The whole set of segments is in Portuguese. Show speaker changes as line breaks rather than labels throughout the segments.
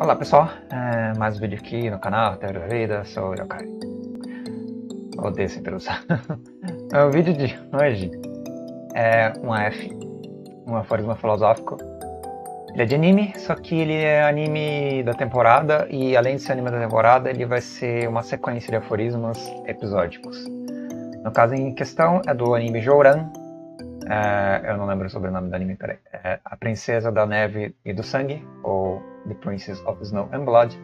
Olá pessoal, é, mais um vídeo aqui no canal Teoria da Vida, sou o Yokai. Odeio essa introdução. o vídeo de hoje é um F, um aforismo filosófico. Ele é de anime, só que ele é anime da temporada e além de ser anime da temporada, ele vai ser uma sequência de aforismos episódicos. No caso em questão é do anime Jouran, é, eu não lembro o sobrenome do anime, peraí. É A Princesa da Neve e do Sangue, ou The Princess of Snow and Blood.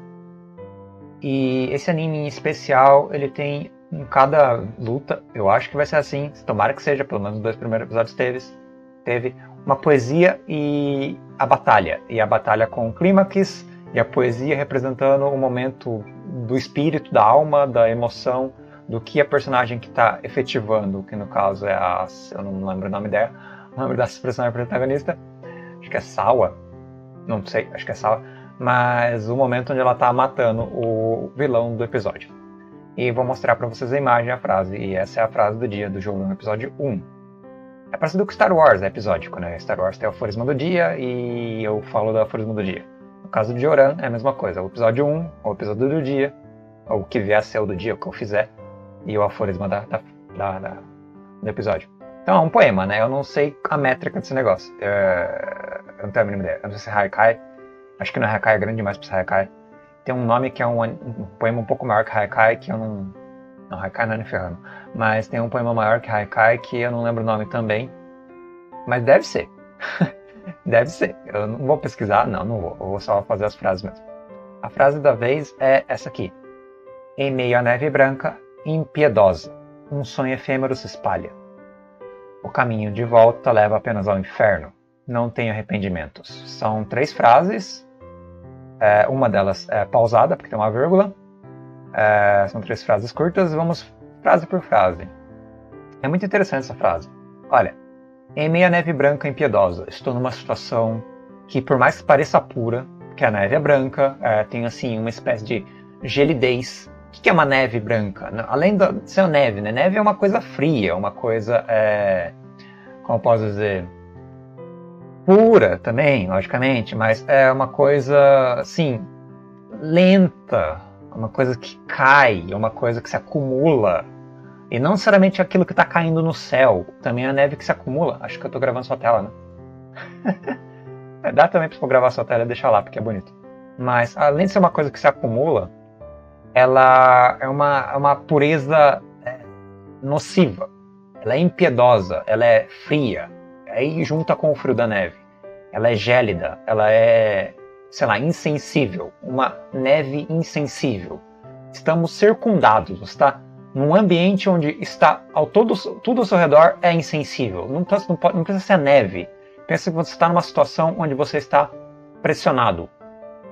E esse anime em especial, ele tem em cada luta, eu acho que vai ser assim, tomara que seja, pelo menos nos dois primeiros episódios teve, teve uma poesia e a batalha. E a batalha com o clímax, e a poesia representando o momento do espírito, da alma, da emoção, do que a personagem que está efetivando, que no caso é a. Eu não lembro o nome dela, o nome dessa personagem protagonista, acho que é Sawa, não sei, acho que é Sawa, mas o momento onde ela está matando o vilão do episódio. E vou mostrar para vocês a imagem a frase, e essa é a frase do dia do jogo no episódio 1. É parecido com Star Wars, é episódico, né? Star Wars tem o aforismo do dia e eu falo do aforismo do dia. No caso de Joran é a mesma coisa, o episódio 1, o episódio do dia, ou o que vier a ser o do dia, o que eu fizer, e o aforismo da, da, da, da, do episódio. Então é um poema, né? Eu não sei a métrica desse negócio. É... Eu não tenho a mínima ideia. Eu não sei se é Haikai. Acho que não é Haikai, é grande demais pra ser Haikai. Tem um nome que é um, um poema um pouco maior que Haikai, que eu não. Não, Haikai não é ferrando. Mas tem um poema maior que Haikai, que eu não lembro o nome também. Mas deve ser. deve ser. Eu não vou pesquisar, não, não vou. Eu vou só fazer as frases mesmo. A frase da vez é essa aqui. Em meio à neve branca, impiedosa, um sonho efêmero se espalha. O caminho de volta leva apenas ao inferno. Não tenho arrependimentos. São três frases. É, uma delas é pausada, porque tem uma vírgula. É, são três frases curtas. Vamos frase por frase. É muito interessante essa frase. Olha, em meia neve branca impiedosa, estou numa situação que, por mais que pareça pura, que a neve é branca, é, tem assim uma espécie de gelidez o que é uma neve branca? Além de ser neve, né? Neve é uma coisa fria, uma coisa, é, como eu posso dizer, pura também, logicamente, mas é uma coisa, assim, lenta, uma coisa que cai, uma coisa que se acumula. E não necessariamente aquilo que está caindo no céu, também a neve que se acumula. Acho que eu estou gravando sua tela, né? Dá também para gravar sua tela e deixar lá, porque é bonito. Mas além de ser uma coisa que se acumula, ela é uma, é uma pureza é, nociva, ela é impiedosa, ela é fria, aí junta com o frio da neve. Ela é gélida, ela é, sei lá, insensível, uma neve insensível. Estamos circundados, está num ambiente onde está ao todo, tudo ao seu redor é insensível. Não, não, pode, não precisa ser neve. Pensa que você está numa situação onde você está pressionado,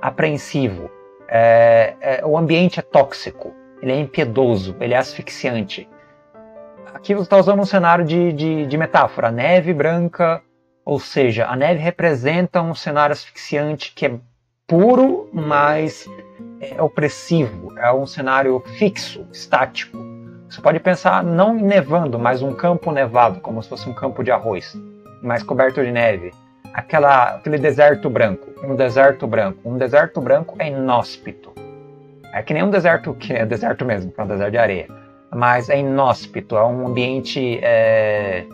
apreensivo, é, é, o ambiente é tóxico, ele é impiedoso, ele é asfixiante. Aqui você está usando um cenário de, de, de metáfora, neve branca, ou seja, a neve representa um cenário asfixiante que é puro, mas é opressivo, é um cenário fixo, estático. Você pode pensar não nevando, mas um campo nevado, como se fosse um campo de arroz, mas coberto de neve aquela, aquele deserto branco, um deserto branco. Um deserto branco é inóspito. É que nem um deserto que é deserto mesmo, é um deserto de areia. Mas é inóspito, é um ambiente é,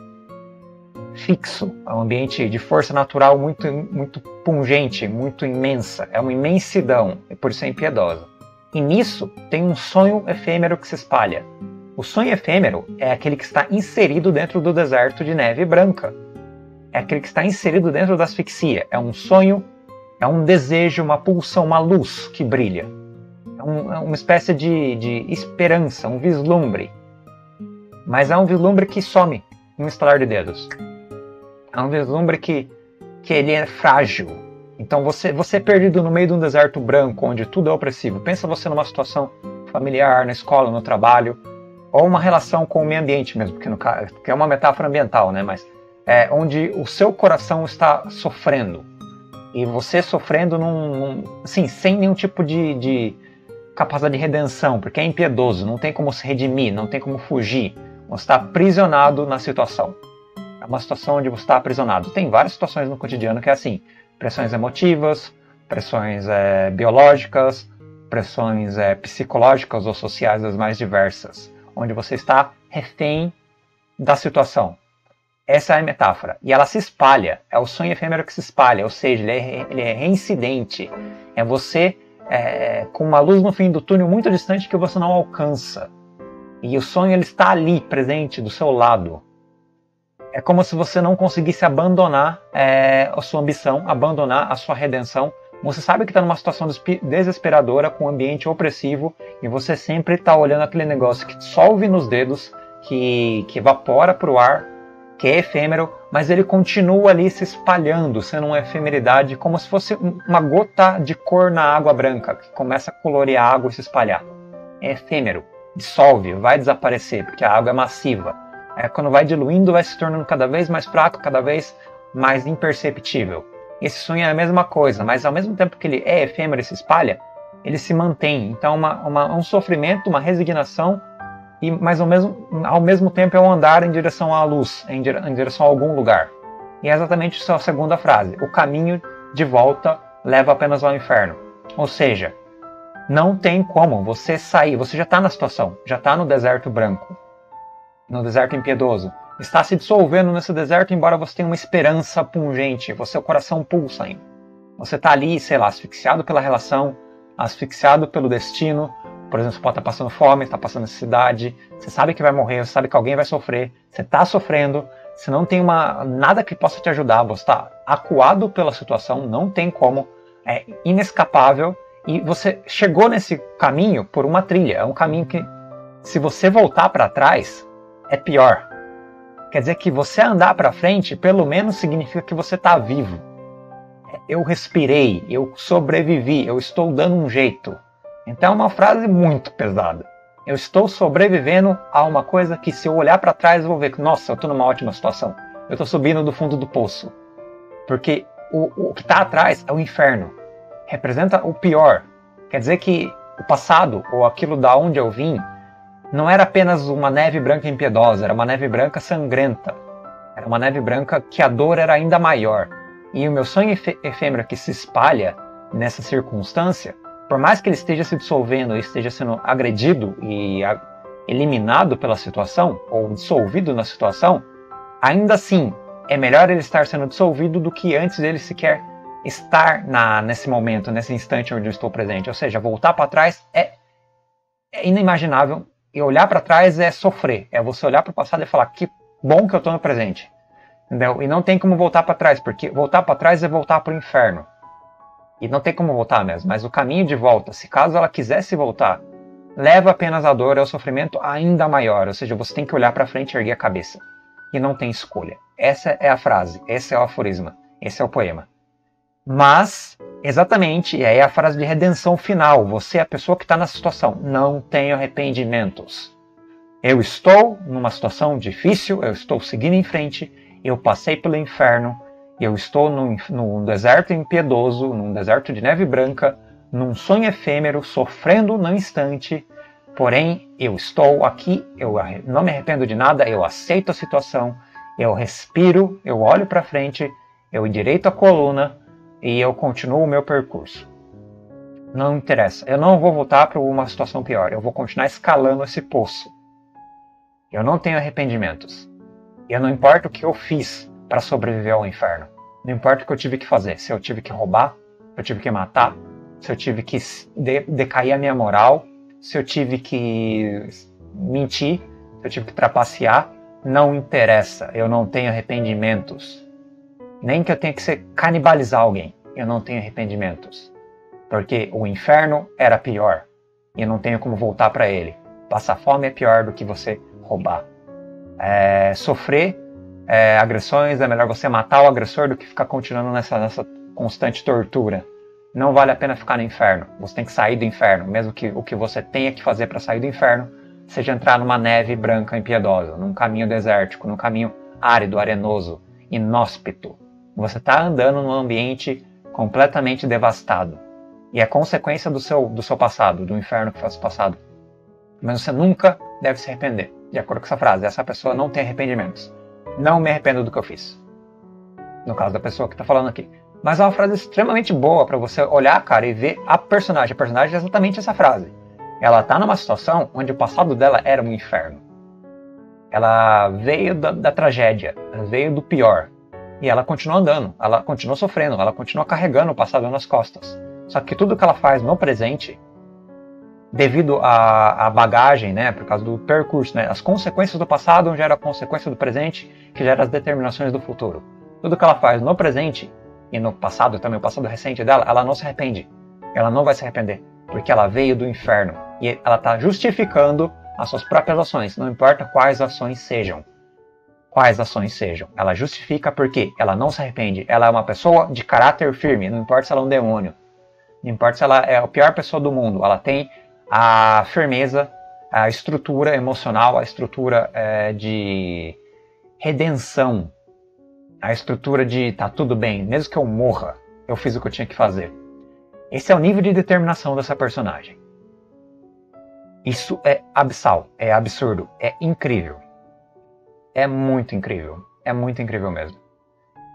fixo, é um ambiente de força natural muito, muito pungente, muito imensa. É uma imensidão, e por isso é impiedosa. E nisso tem um sonho efêmero que se espalha. O sonho efêmero é aquele que está inserido dentro do deserto de neve branca é aquele que está inserido dentro da asfixia. É um sonho, é um desejo, uma pulsão, uma luz que brilha. É, um, é uma espécie de, de esperança, um vislumbre. Mas é um vislumbre que some um estalar de dedos. É um vislumbre que, que ele é frágil. Então você, você é perdido no meio de um deserto branco onde tudo é opressivo. Pensa você numa situação familiar, na escola, no trabalho, ou uma relação com o meio ambiente mesmo, que, no, que é uma metáfora ambiental, né? Mas é, onde o seu coração está sofrendo e você sofrendo num, num assim, sem nenhum tipo de, de, capacidade de redenção, porque é impiedoso, não tem como se redimir, não tem como fugir. Você está aprisionado na situação. É uma situação onde você está aprisionado. Tem várias situações no cotidiano que é assim: pressões emotivas, pressões é, biológicas, pressões é, psicológicas ou sociais das mais diversas, onde você está refém da situação. Essa é a metáfora. E ela se espalha. É o sonho efêmero que se espalha, ou seja, ele é, ele é reincidente. É você é, com uma luz no fim do túnel muito distante que você não alcança. E o sonho ele está ali, presente, do seu lado. É como se você não conseguisse abandonar é, a sua ambição, abandonar a sua redenção. Você sabe que está numa situação desesperadora, com um ambiente opressivo, e você sempre está olhando aquele negócio que solve nos dedos, que, que evapora para o ar, que é efêmero, mas ele continua ali se espalhando, sendo uma efemeridade, como se fosse uma gota de cor na água branca, que começa a colorir a água e se espalhar. É efêmero, dissolve, vai desaparecer, porque a água é massiva. É, quando vai diluindo, vai se tornando cada vez mais fraco, cada vez mais imperceptível. Esse sonho é a mesma coisa, mas ao mesmo tempo que ele é efêmero e se espalha, ele se mantém. Então, uma, uma, um sofrimento, uma resignação, e mas ao mesmo, ao mesmo tempo é um andar em direção à luz, em, dire, em direção a algum lugar. E é exatamente isso a segunda frase. O caminho de volta leva apenas ao inferno. Ou seja, não tem como você sair, você já está na situação, já está no deserto branco no deserto impiedoso. Está se dissolvendo nesse deserto, embora você tenha uma esperança pungente, você, seu coração pulsa ainda. Você está ali, sei lá, asfixiado pela relação, asfixiado pelo destino. Por exemplo, você pode estar tá passando fome, está passando necessidade, você sabe que vai morrer, você sabe que alguém vai sofrer, você está sofrendo, você não tem uma, nada que possa te ajudar, você está acuado pela situação, não tem como, é inescapável, e você chegou nesse caminho por uma trilha. É um caminho que, se você voltar para trás, é pior. Quer dizer que você andar para frente, pelo menos significa que você está vivo. Eu respirei, eu sobrevivi, eu estou dando um jeito. Então é uma frase muito pesada. Eu estou sobrevivendo a uma coisa que se eu olhar para trás eu vou ver que, nossa, eu estou numa ótima situação. Eu estou subindo do fundo do poço. Porque o, o que está atrás é o inferno. Representa o pior. Quer dizer que o passado, ou aquilo da onde eu vim, não era apenas uma neve branca impiedosa, era uma neve branca sangrenta. Era uma neve branca que a dor era ainda maior. E o meu sonho efêmero que se espalha nessa circunstância, por mais que ele esteja se dissolvendo, esteja sendo agredido e eliminado pela situação, ou dissolvido na situação, ainda assim é melhor ele estar sendo dissolvido do que antes dele sequer estar na, nesse momento, nesse instante onde eu estou presente. Ou seja, voltar para trás é, é inimaginável e olhar para trás é sofrer. É você olhar para o passado e falar que bom que eu estou no presente. Entendeu? E não tem como voltar para trás, porque voltar para trás é voltar para o inferno. E não tem como voltar mesmo. Mas o caminho de volta, se caso ela quisesse voltar, leva apenas a dor ao sofrimento ainda maior. Ou seja, você tem que olhar para frente e erguer a cabeça. E não tem escolha. Essa é a frase, esse é o aforisma, esse é o poema. Mas, exatamente, e aí é a frase de redenção final. Você é a pessoa que está na situação. Não tenho arrependimentos. Eu estou numa situação difícil, eu estou seguindo em frente, eu passei pelo inferno, eu estou num, num deserto impiedoso, num deserto de neve branca, num sonho efêmero, sofrendo no instante, porém eu estou aqui, eu não me arrependo de nada, eu aceito a situação, eu respiro, eu olho para frente, eu endireito a coluna, e eu continuo o meu percurso. Não interessa, eu não vou voltar para uma situação pior, eu vou continuar escalando esse poço. Eu não tenho arrependimentos. Eu não importa o que eu fiz para sobreviver ao inferno. Não importa o que eu tive que fazer. Se eu tive que roubar, se eu tive que matar, se eu tive que de decair a minha moral, se eu tive que mentir, se eu tive que trapacear, não interessa. Eu não tenho arrependimentos nem que eu tenha que ser canibalizar alguém. Eu não tenho arrependimentos. Porque o inferno era pior. E eu não tenho como voltar para ele. Passar fome é pior do que você roubar. É, sofrer é, agressões é melhor você matar o agressor do que ficar continuando nessa, nessa constante tortura. Não vale a pena ficar no inferno. Você tem que sair do inferno. Mesmo que o que você tenha que fazer para sair do inferno seja entrar numa neve branca impiedosa, num caminho desértico, num caminho árido, arenoso, inóspito. Você está andando num ambiente completamente devastado. E é consequência do seu, do seu passado, do inferno que foi o passado. Mas você nunca deve se arrepender. De acordo com essa frase, essa pessoa não tem arrependimentos. Não me arrependo do que eu fiz. No caso da pessoa que está falando aqui. Mas é uma frase extremamente boa para você olhar, cara, e ver a personagem. A personagem é exatamente essa frase. Ela tá numa situação onde o passado dela era um inferno. Ela veio da, da tragédia, veio do pior. E ela continua andando, ela continua sofrendo, ela continua carregando o passado nas costas. Só que tudo que ela faz no presente, devido à, à bagagem, né, por causa do percurso, né, as consequências do passado geram a consequência do presente, que gera as determinações do futuro. Tudo que ela faz no presente e no passado também, o passado recente dela, ela não se arrepende. Ela não vai se arrepender, porque ela veio do inferno e ela está justificando as suas próprias ações, não importa quais ações sejam. Quais ações sejam. Ela justifica porque ela não se arrepende. Ela é uma pessoa de caráter firme, não importa se ela é um demônio. Não importa se ela é a pior pessoa do mundo. Ela tem a firmeza, a estrutura emocional, a estrutura é, de redenção, a estrutura de tá tudo bem, mesmo que eu morra, eu fiz o que eu tinha que fazer. Esse é o nível de determinação dessa personagem. Isso é abissal, é absurdo, é incrível. É muito incrível, é muito incrível mesmo.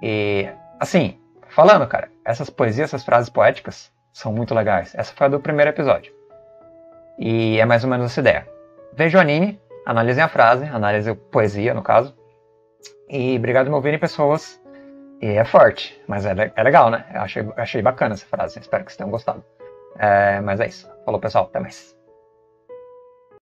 E, assim, falando, cara, essas poesias, essas frases poéticas são muito legais. Essa foi a do primeiro episódio. E é mais ou menos essa ideia. Veja o anime, analisem a frase, analisem a poesia, no caso. E obrigado por me ouvirem, pessoas. E é forte, mas é, é legal, né? Eu achei, achei bacana essa frase. Espero que vocês tenham gostado. É, mas é isso. Falou, pessoal. Até mais.